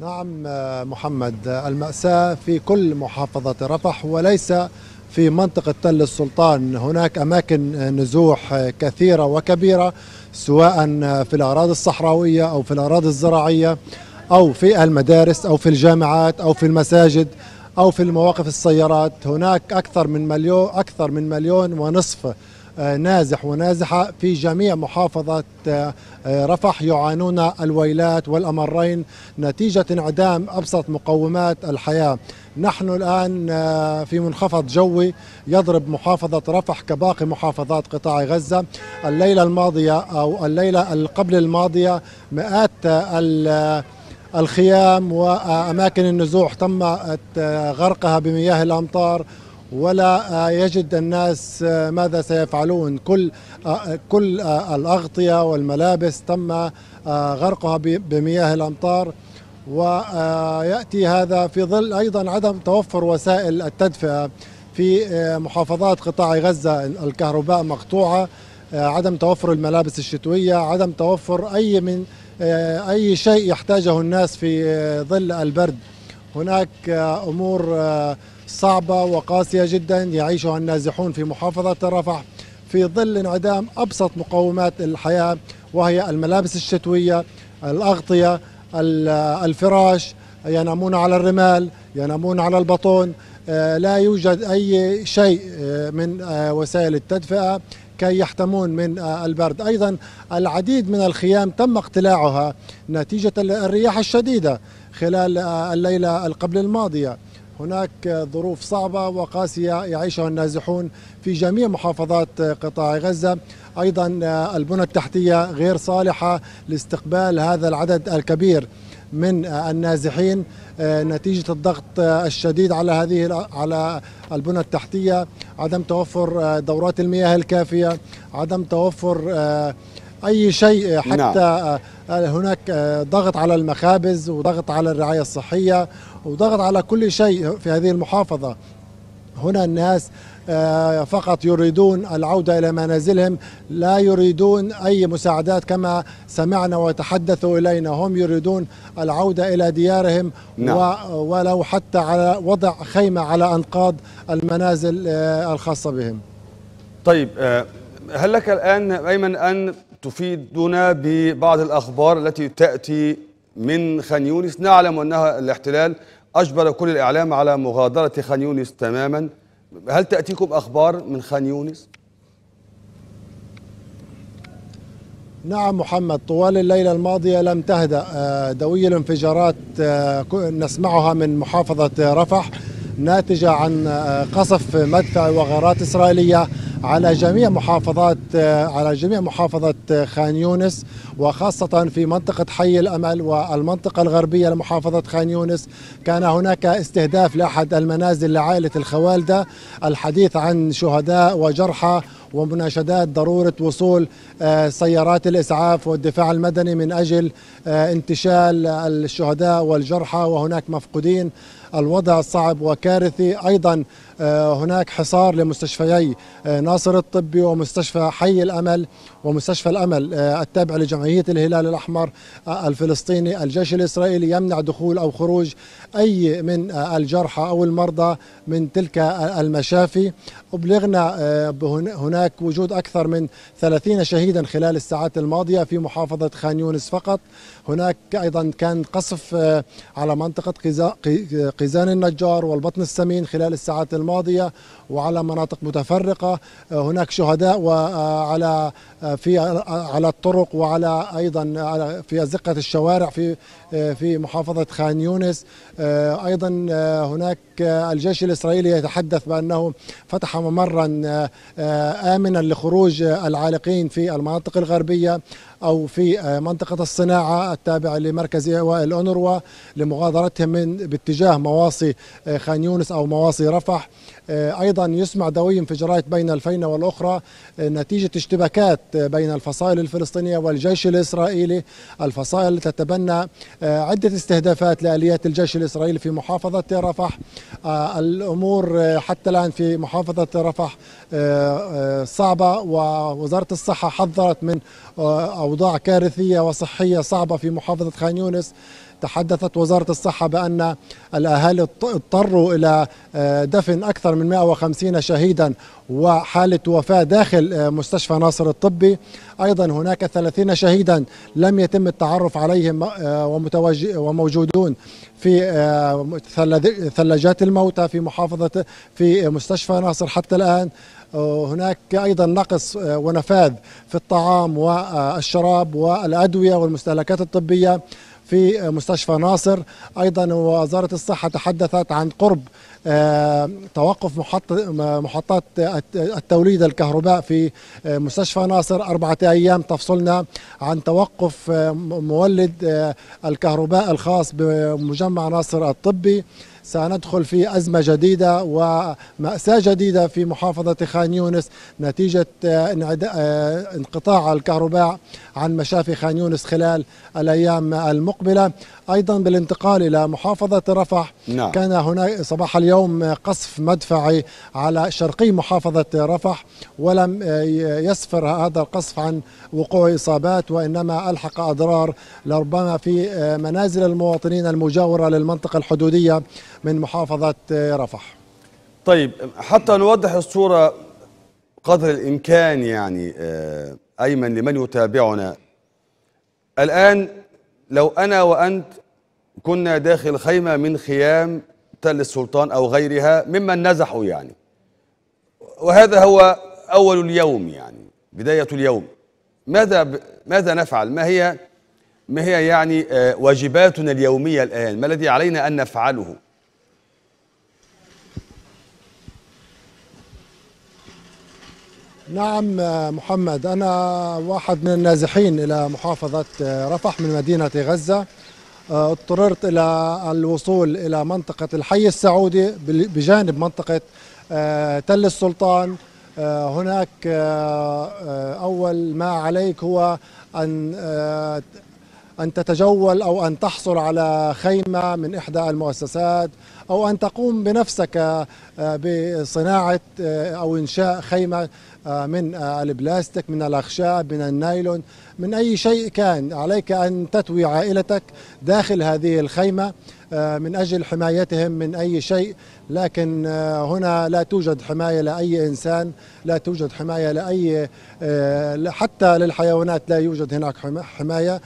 نعم محمد المأساة في كل محافظة رفح وليس في منطقة تل السلطان. هناك أماكن نزوح كثيرة وكبيرة سواء في الأراضي الصحراوية أو في الأراضي الزراعية أو في المدارس أو في الجامعات أو في المساجد أو في المواقف السيارات. هناك أكثر من مليون أكثر من مليون ونصف نازح ونازحة في جميع محافظة رفح يعانون الويلات والأمرين نتيجة انعدام أبسط مقومات الحياة. نحن الآن في منخفض جوي يضرب محافظة رفح كباقي محافظات قطاع غزة. الليلة الماضية أو الليلة قبل الماضية مئات الخيام وأماكن النزوح تم غرقها بمياه الأمطار ولا يجد الناس ماذا سيفعلون. كل كل الأغطية والملابس تم غرقها بمياه الأمطار. ويأتي هذا في ظل أيضا عدم توفر وسائل التدفئة في محافظات قطاع غزة. الكهرباء مقطوعة عدم توفر الملابس الشتوية عدم توفر أي من أي شيء يحتاجه الناس في ظل البرد. هناك أمور صعبة وقاسية جدا يعيشها النازحون في محافظة رفح في ظل انعدام أبسط مقومات الحياة وهي الملابس الشتوية الأغطية الفراش ينامون على الرمال ينامون على البطون لا يوجد أي شيء من وسائل التدفئة كي يحتمون من البرد. أيضا العديد من الخيام تم اقتلاعها نتيجة الرياح الشديدة خلال الليلة قبل الماضية. هناك ظروف صعبة وقاسية يعيشها النازحون في جميع محافظات قطاع غزة أيضا البنى التحتية غير صالحة لاستقبال هذا العدد الكبير من النازحين نتيجة الضغط الشديد على هذه على البنى التحتية عدم توفر دورات المياه الكافية عدم توفر أي شيء حتى نعم. هناك ضغط على المخابز وضغط على الرعاية الصحية وضغط على كل شيء في هذه المحافظة. هنا الناس فقط يريدون العودة إلى منازلهم لا يريدون أي مساعدات كما سمعنا وتحدثوا إلينا. هم يريدون العودة إلى ديارهم نعم. ولو حتى على وضع خيمة على أنقاض المنازل الخاصة بهم. طيب هل لك الآن أيمن أن تفيدنا ببعض الأخبار التي تأتي من خان يونس؟ نعلم أنها الاحتلال أجبر كل الإعلام على مغادرة خان يونس تماما هل تأتيكم أخبار من خان يونس؟ نعم محمد طوال الليلة الماضية لم تهدأ دوي الانفجارات نسمعها من محافظة رفح ناتجة عن قصف مدفع وغارات إسرائيلية على جميع محافظات على جميع محافظة خان يونس وخاصة في منطقة حي الأمل والمنطقة الغربية لمحافظة خان يونس. كان هناك استهداف لأحد المنازل لعائلة الخوالدة الحديث عن شهداء وجرحى ومناشدات ضرورة وصول سيارات الإسعاف والدفاع المدني من أجل انتشال الشهداء والجرحى وهناك مفقودين. الوضع صعب وكارثي. أيضا هناك حصار لمستشفيي ناصر الطبي ومستشفى حي الأمل ومستشفى الأمل التابع لجمعية الهلال الأحمر الفلسطيني الجيش الإسرائيلي يمنع دخول أو خروج أي من الجرحى أو المرضى من تلك المشافي. أبلغنا هناك وجود أكثر من 30 شهيدا خلال الساعات الماضية في محافظة خان يونس فقط. هناك أيضا كان قصف على منطقة قيزان النجار والبطن السمين خلال الساعات الماضية وعلى مناطق متفرقة. هناك شهداء وعلى في على الطرق وعلى أيضا في ازقه الشوارع في في محافظة خان يونس. أيضا هناك الجيش الإسرائيلي يتحدث بأنه فتح ممرا آمنا لخروج العالقين في المناطق الغربية أو في منطقة الصناعة التابعة لمركز ايواء الأونروا لمغادرتهم من باتجاه مواصي خان يونس أو مواصي رفح. أيضا يسمع دوي انفجارات بين الفينة والأخرى نتيجة اشتباكات بين الفصائل الفلسطينية والجيش الإسرائيلي. الفصائل تتبنى عدة استهدافات لآليات الجيش الإسرائيلي في محافظة رفح. الأمور حتى الآن في محافظة رفح صعبة ووزارة الصحة حذرت من أوضاع كارثية وصحية صعبة في محافظة خان يونس. تحدثت وزارة الصحة بأن الأهالي اضطروا إلى آه، دفن أكثر من 150 شهيدا وحالة وفاة داخل آه، مستشفى ناصر الطبي. أيضا هناك 30 شهيدا لم يتم التعرف عليهم آه، وموجودون في ثلاجات الموتى في محافظة في مستشفى ناصر حتى الآن. هناك أيضا نقص ونفاذ في الطعام والشراب والأدوية والمستهلكات الطبية. في مستشفى ناصر. أيضا وزارة الصحة تحدثت عن قرب توقف محط محطات التوليد الكهرباء في آه، مستشفى ناصر أربعة أيام. تفصلنا عن توقف آه، مولد الكهرباء الخاص بمجمع ناصر الطبي. سندخل في أزمة جديدة ومأساة جديدة في محافظة خان يونس. نتيجة آه، آه، انقطاع الكهرباء عن مشافي خان يونس خلال الأيام المقبلة. أيضا بالانتقال إلى محافظة رفح نعم. كان هناك صباح اليوم قصف مدفعي على شرقي محافظة رفح ولم يسفر هذا القصف عن وقوع إصابات وإنما ألحق أضرار لربما في منازل المواطنين المجاورة للمنطقة الحدودية من محافظة رفح. طيب حتى نوضح الصورة قدر الإمكان يعني آه، أيمن لمن يتابعنا. الآن لو أنا وأنت كنا داخل خيمة من خيام تل السلطان أو غيرها ممن نزحوا يعني. وهذا هو أول اليوم يعني بداية اليوم. ماذا ماذا نفعل؟ ما هي ما هي يعني آه، واجباتنا اليومية الآن؟ ما الذي علينا أن نفعله؟ نعم محمد. أنا واحد من النازحين إلى محافظة رفح من مدينة غزة. اضطررت إلى الوصول إلى منطقة الحي السعودي بجانب منطقة آه، تل السلطان. آه، هناك آه، أول ما عليك هو أن أن تتجول أو أن تحصل على خيمة من إحدى المؤسسات. أو أن تقوم بنفسك بصناعة أو إنشاء خيمة آه، من آه، البلاستيك من الأخشاب من النايلون من أي شيء كان. عليك أن تتوي عائلتك داخل هذه الخيمة آه، من أجل حمايتهم من أي شيء. لكن هنا لا توجد حماية لأي إنسان لا توجد حماية لأي حتى للحيوانات لا يوجد هناك حماية.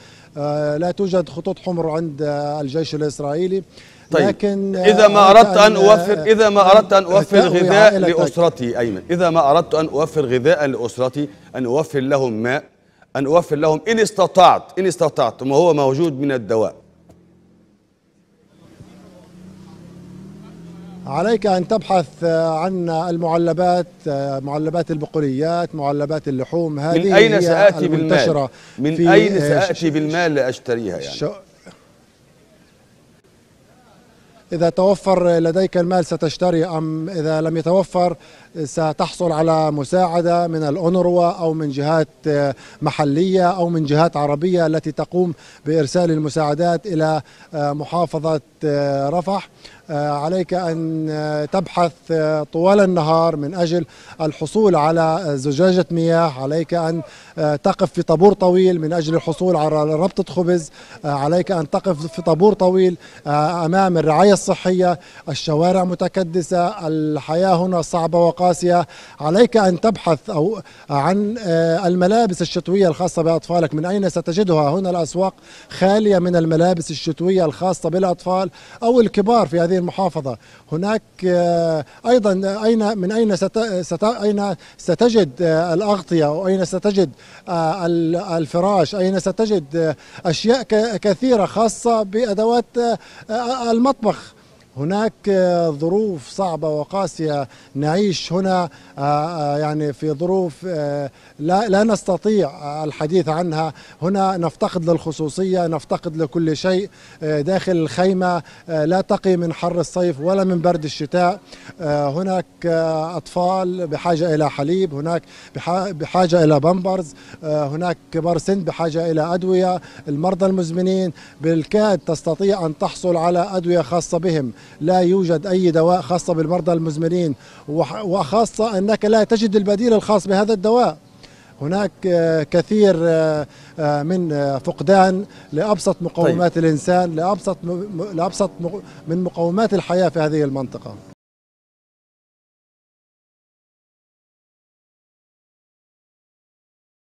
لا توجد خطوط حمر عند الجيش الإسرائيلي. طيب. لكن إذا ما أردت أن أوفر إذا ما أردت أن أوفر غذاء لأسرتي أيمن. إذا ما أردت أن أوفر غذاء لأسرتي أن أوفر لهم ماء أن أوفر لهم إن استطعت إن استطعت ما هو موجود من الدواء. عليك أن تبحث عن المعلبات معلبات البقوليات معلبات اللحوم. هذه من أين سآتي بالمال؟ من أين سآتي بالمال لأشتريها يعني؟ إذا توفر لديك المال ستشتري أم إذا لم يتوفر ستحصل على مساعدة من الأونروا أو من جهات محلية أو من جهات عربية التي تقوم بإرسال المساعدات إلى محافظة رفح. عليك أن آه، تبحث آه، طوال النهار من أجل الحصول على زجاجة مياه. عليك أن تقف في طابور طويل من أجل الحصول على ربطة خبز. عليك أن تقف في طابور طويل أمام الرعاية الصحية. الشوارع متكدسة الحياة هنا صعبة وقاسية. عليك أن تبحث أو عن الملابس الشتوية الخاصة بأطفالك. من أين ستجدها؟ هنا الأسواق خالية من الملابس الشتوية الخاصة بالأطفال أو الكبار في هذه المحافظة. هناك آه، أيضا أين من أين ست أين ستجد آه، الأغطية؟ وأين ستجد آه، الفراش؟ أين ستجد أشياء كثيرة خاصة بأدوات المطبخ؟ هناك ظروف صعبة وقاسية نعيش هنا آه، آه، يعني في ظروف آه، لا لا نستطيع الحديث عنها. هنا نفتقد للخصوصية نفتقد لكل شيء داخل الخيمة لا تقي من حر الصيف ولا من برد الشتاء. هناك أطفال بحاجة إلى حليب هناك بحاجة إلى بامبرز هناك كبار سن بحاجة إلى أدوية. المرضى المزمنين بالكاد تستطيع أن تحصل على أدوية خاصة بهم. لا يوجد أي دواء خاصة بالمرضى المزمنين وخاصة أنك لا تجد البديل الخاص بهذا الدواء هناك كثير من فقدان لأبسط مقومات طيب. الإنسان لأبسط لأبسط من مقومات الحياة في هذه المنطقة